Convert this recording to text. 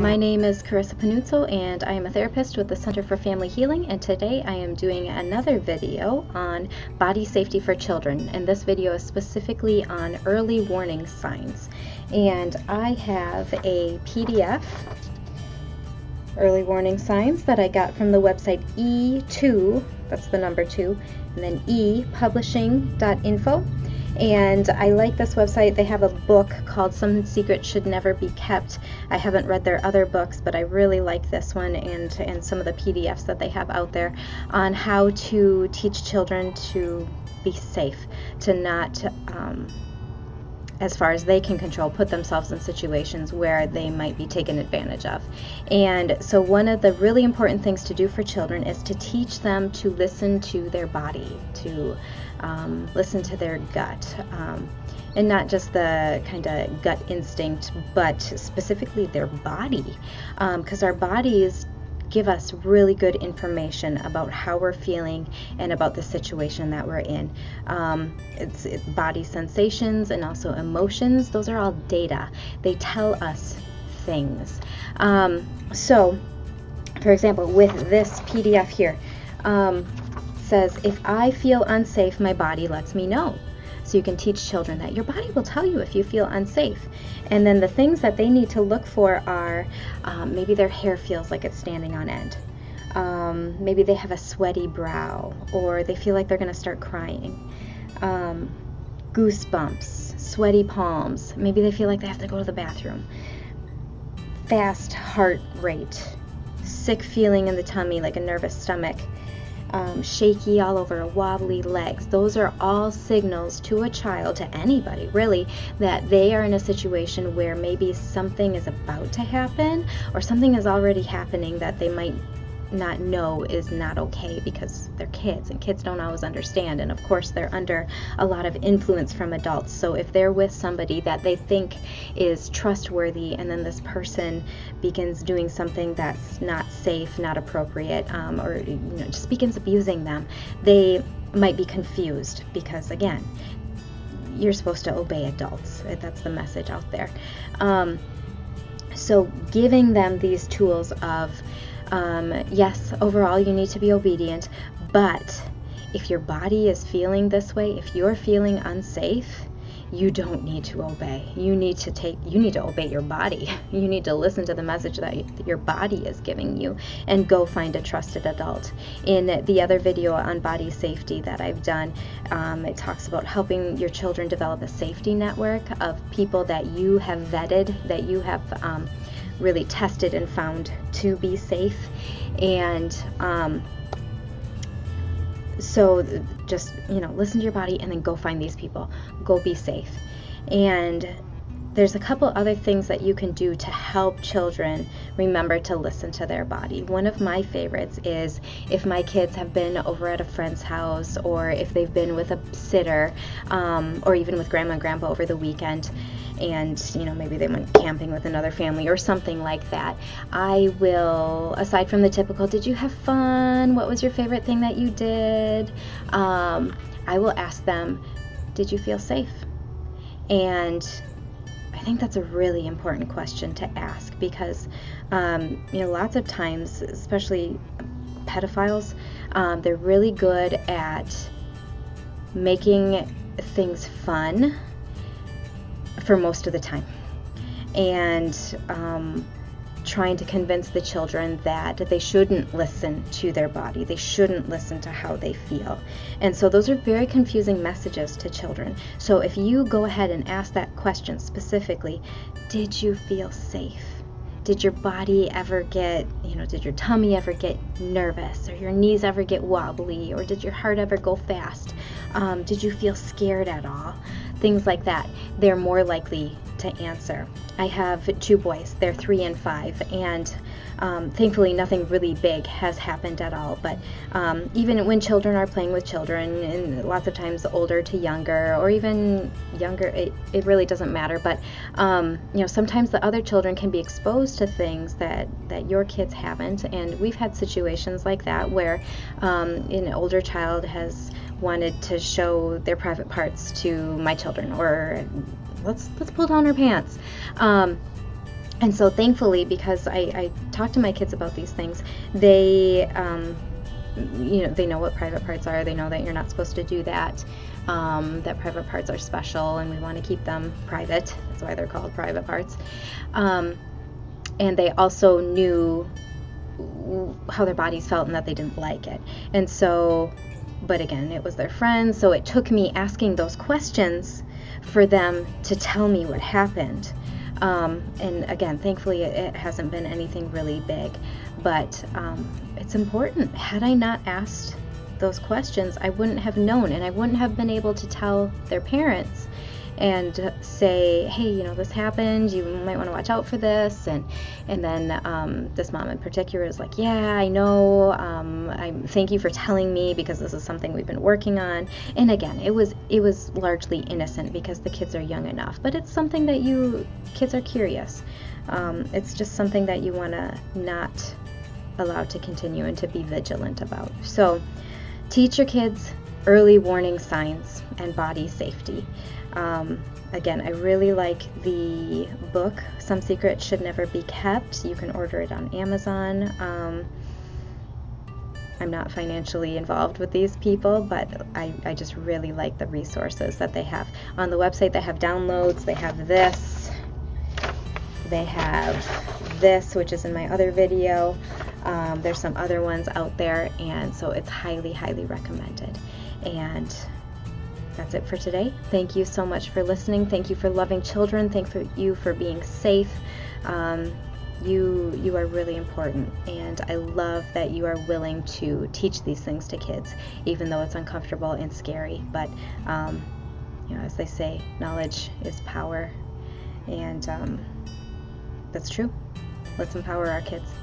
My name is Carrissa Panuzzo and I am a therapist with the Center for Family Healing and today I am doing another video on body safety for children and this video is specifically on early warning signs. And I have a PDF early warning signs that I got from the website E2 that's the number 2 and then e publishing.info and I like this website. They have a book called Some Secrets Should Never Be Kept. I haven't read their other books, but I really like this one and, and some of the PDFs that they have out there on how to teach children to be safe, to not. Um, as far as they can control, put themselves in situations where they might be taken advantage of. And so, one of the really important things to do for children is to teach them to listen to their body, to um, listen to their gut. Um, and not just the kind of gut instinct, but specifically their body. Because um, our bodies give us really good information about how we're feeling and about the situation that we're in. Um, it's, body sensations and also emotions, those are all data. They tell us things. Um, so, for example, with this PDF here, um, says, if I feel unsafe, my body lets me know. So you can teach children that your body will tell you if you feel unsafe. And then the things that they need to look for are um, maybe their hair feels like it's standing on end. Um, maybe they have a sweaty brow or they feel like they're going to start crying. Um, goosebumps, sweaty palms. Maybe they feel like they have to go to the bathroom. Fast heart rate, sick feeling in the tummy like a nervous stomach um, shaky all over, wobbly legs. Those are all signals to a child, to anybody really, that they are in a situation where maybe something is about to happen or something is already happening that they might not know is not okay because they're kids and kids don't always understand and of course they're under a lot of influence from adults. So if they're with somebody that they think is trustworthy and then this person begins doing something that's not safe not appropriate um, or you know just begins abusing them they might be confused because again you're supposed to obey adults. That's the message out there. Um, so giving them these tools of um, yes, overall you need to be obedient, but if your body is feeling this way, if you're feeling unsafe, you don't need to obey. You need to take you need to obey your body. You need to listen to the message that your body is giving you and go find a trusted adult. In the other video on body safety that I've done, um, it talks about helping your children develop a safety network of people that you have vetted, that you have um, really tested and found to be safe. And um, so just, you know, listen to your body and then go find these people. Go be safe. And there's a couple other things that you can do to help children remember to listen to their body. One of my favorites is if my kids have been over at a friend's house or if they've been with a sitter um, or even with grandma and grandpa over the weekend and you know maybe they went camping with another family or something like that. I will aside from the typical did you have fun? What was your favorite thing that you did? Um, i will ask them did you feel safe? And i think that's a really important question to ask because um, you know lots of times especially pedophiles um, they're really good at making things fun for most of the time. And um, trying to convince the children that they shouldn't listen to their body, they shouldn't listen to how they feel. And so those are very confusing messages to children. So if you go ahead and ask that question specifically, did you feel safe? Did your body ever get, you know, did your tummy ever get nervous or your knees ever get wobbly or did your heart ever go fast? Um, did you feel scared at all? Things like that, they're more likely to answer. I have two boys, they're three and five, and um, thankfully nothing really big has happened at all. But um, even when children are playing with children, and lots of times older to younger, or even younger, it, it really doesn't matter. But um, you know, sometimes the other children can be exposed to things that that your kids haven't, and we've had situations like that where um, an older child has wanted to show their private parts to my children or let's let's pull down her pants um, and so thankfully, because I, I talk to my kids about these things, they, um, you know, they know what private parts are. They know that you're not supposed to do that. Um, that private parts are special, and we want to keep them private. That's why they're called private parts. Um, and they also knew how their bodies felt and that they didn't like it. And so, but again, it was their friends. So it took me asking those questions for them to tell me what happened. Um, and again, thankfully, it, it, hasn't been anything really big, but um, it's important. Had I not asked those questions, I wouldn't have known, and I wouldn't have been able to tell their parents and say, hey, you know, this happened. You might want to watch out for this. And and then um, this mom in particular is like, yeah, I know. Um, I thank you for telling me because this is something we've been working on. And again, it was it was largely innocent because the kids are young enough, but it's something that you kids are curious. Um, it's just something that you want to not allow to continue and to be vigilant about. So teach your kids early warning signs and body safety. Um, again, I really like the book, Some Secrets Should Never Be Kept. You can order it on Amazon. Um, I'm not financially involved with these people, but I, I just really like the resources that they have. On the website, they have downloads, they have this, they have this, which is in my other video. Um, there's some other ones out there, and so it's highly, highly recommended. And that's it for today. Thank you so much for listening. Thank you for loving children. Thank you for being safe. Um, you you are really important and i love that you are willing to teach these things to kids even though it's uncomfortable and scary but um, you know as they say knowledge is power and um, that's true let's empower our kids